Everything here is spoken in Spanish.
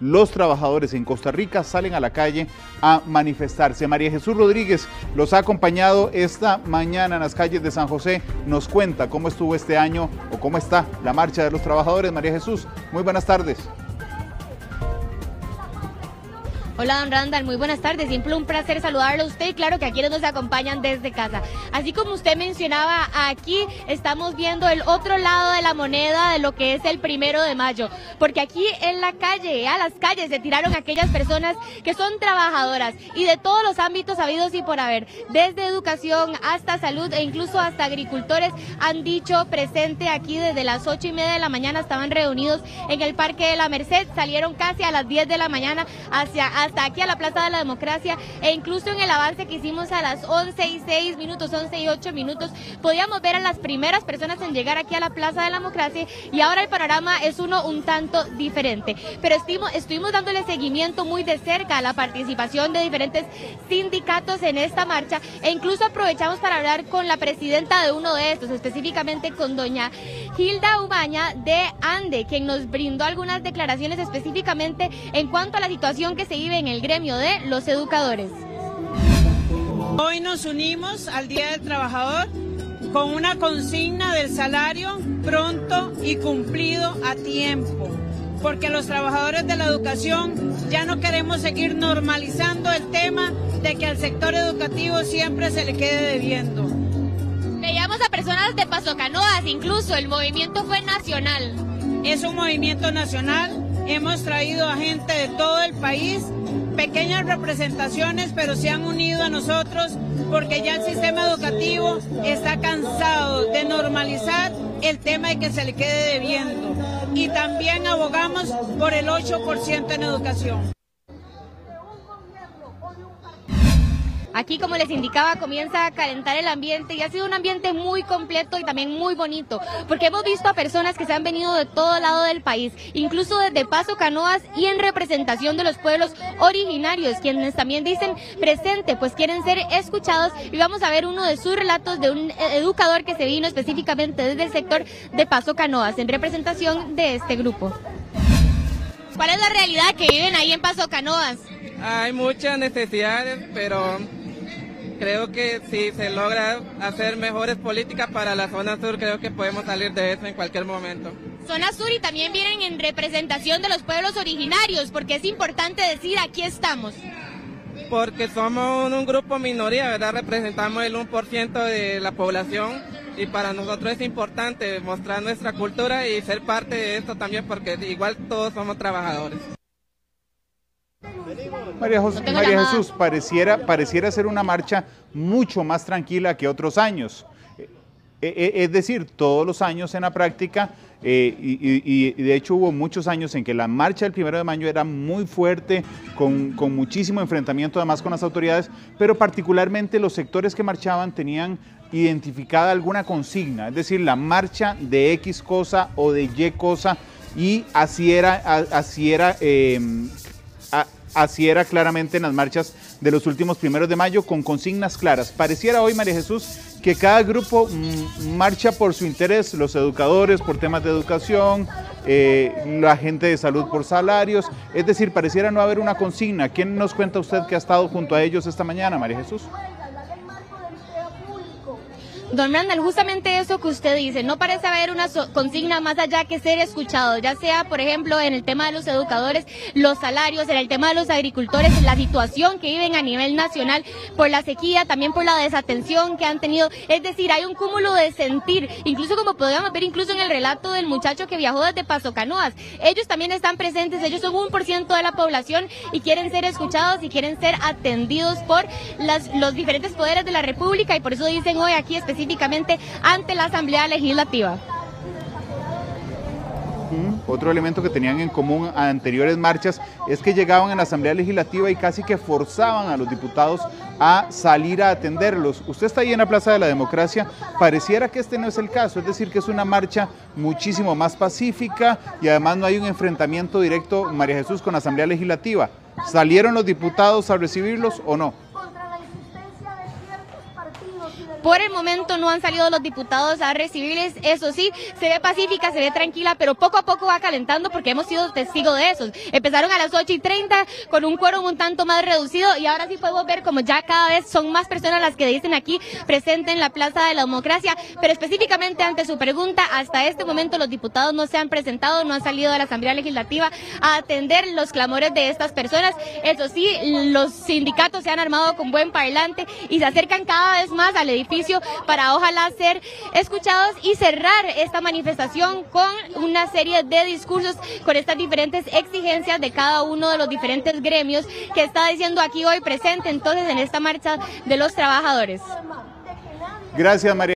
los trabajadores en Costa Rica salen a la calle a manifestarse. María Jesús Rodríguez los ha acompañado esta mañana en las calles de San José. Nos cuenta cómo estuvo este año o cómo está la marcha de los trabajadores. María Jesús, muy buenas tardes. Hola, don Randall, muy buenas tardes. Siempre un placer saludarlo a usted y claro que aquí nos acompañan desde casa. Así como usted mencionaba, aquí estamos viendo el otro lado de la moneda de lo que es el primero de mayo, porque aquí en la calle, a las calles, se tiraron aquellas personas que son trabajadoras y de todos los ámbitos habidos y por haber, desde educación hasta salud e incluso hasta agricultores, han dicho presente aquí desde las ocho y media de la mañana, estaban reunidos en el Parque de la Merced, salieron casi a las 10 de la mañana hacia hasta aquí a la Plaza de la Democracia e incluso en el avance que hicimos a las 11 y 6 minutos, 11 y 8 minutos, podíamos ver a las primeras personas en llegar aquí a la Plaza de la Democracia y ahora el panorama es uno un tanto diferente. Pero estuvimos, estuvimos dándole seguimiento muy de cerca a la participación de diferentes sindicatos en esta marcha e incluso aprovechamos para hablar con la presidenta de uno de estos, específicamente con doña Hilda Ubaña de ANDE, quien nos brindó algunas declaraciones específicamente en cuanto a la situación que se vive en el gremio de los educadores. Hoy nos unimos al Día del Trabajador con una consigna del salario pronto y cumplido a tiempo, porque los trabajadores de la educación ya no queremos seguir normalizando el tema de que al sector educativo siempre se le quede debiendo. Veíamos a personas de Paso Canoas, incluso el movimiento fue nacional. Es un movimiento nacional, hemos traído a gente de todo el país pequeñas representaciones, pero se han unido a nosotros porque ya el sistema educativo está cansado de normalizar el tema de que se le quede debiendo. Y también abogamos por el 8% en educación. Aquí, como les indicaba, comienza a calentar el ambiente y ha sido un ambiente muy completo y también muy bonito, porque hemos visto a personas que se han venido de todo lado del país, incluso desde Paso Canoas y en representación de los pueblos originarios, quienes también dicen presente, pues quieren ser escuchados y vamos a ver uno de sus relatos de un educador que se vino específicamente desde el sector de Paso Canoas en representación de este grupo. ¿Cuál es la realidad que viven ahí en Paso Canoas? Hay muchas necesidades, pero creo que si se logra hacer mejores políticas para la zona sur, creo que podemos salir de eso en cualquier momento. Zona sur y también vienen en representación de los pueblos originarios, porque es importante decir aquí estamos. Porque somos un, grupo minoría, ¿verdad? Representamos el 1% de la población y para nosotros es importante mostrar nuestra cultura y ser parte de esto también porque igual todos somos trabajadores. María, María Jesús, pareciera, pareciera ser una marcha mucho más tranquila que otros años. Eh, eh, es decir, todos los años en la práctica, eh, y, de hecho hubo muchos años en que la marcha del primero de mayo era muy fuerte, con, con, muchísimo enfrentamiento además con las autoridades, pero particularmente los sectores que marchaban tenían identificada alguna consigna, es decir, la marcha de X cosa o de Y cosa, y así era, así era Así era claramente en las marchas de los últimos primeros de mayo con consignas claras. Pareciera hoy, María Jesús, que cada grupo mm, marcha por su interés, los educadores por temas de educación, eh, la gente de salud por salarios, es decir, pareciera no haber una consigna. ¿Quién nos cuenta usted que ha estado junto a ellos esta mañana, María Jesús? Don Randall, justamente eso que usted dice, no parece haber una consigna más allá que ser escuchado, ya sea, por ejemplo, en el tema de los educadores, los salarios, en el tema de los agricultores, la situación que viven a nivel nacional por la sequía, también por la desatención que han tenido. Es decir, hay un cúmulo de sentir, incluso como podríamos ver incluso en el relato del muchacho que viajó desde Paso Canoas. Ellos también están presentes, ellos son un por ciento de la población y quieren ser escuchados y quieren ser atendidos por los diferentes poderes de la República y por eso dicen hoy aquí específicamente específicamente ante la Asamblea Legislativa. Otro elemento que tenían en común a anteriores marchas es que llegaban a la Asamblea Legislativa y casi que forzaban a los diputados a salir a atenderlos. Usted está ahí en la Plaza de la Democracia, pareciera que este no es el caso, es decir, que es una marcha muchísimo más pacífica y además no hay un enfrentamiento directo, María Jesús, con la Asamblea Legislativa. ¿Salieron los diputados a recibirlos o no? Por el momento no han salido los diputados a recibirles, eso sí, se ve pacífica, se ve tranquila, pero poco a poco va calentando porque hemos sido testigos de eso. Empezaron a las 8 y 30 con un quórum un tanto más reducido y ahora sí podemos ver como ya cada vez son más personas las que dicen aquí presente en la Plaza de la Democracia, pero específicamente ante su pregunta, hasta este momento los diputados no se han presentado, no han salido de la Asamblea Legislativa a atender los clamores de estas personas. Eso sí, los sindicatos se han armado con buen parlante y se acercan cada vez más al para ojalá ser escuchados y cerrar esta manifestación con una serie de discursos con estas diferentes exigencias de cada uno de los diferentes gremios que está diciendo aquí hoy presente entonces en esta marcha de los trabajadores. Gracias, María.